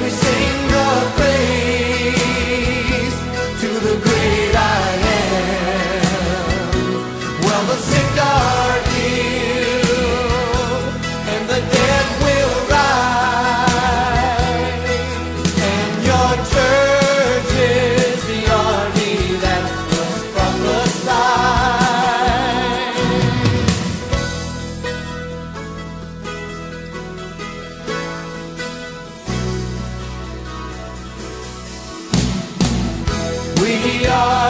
we we are.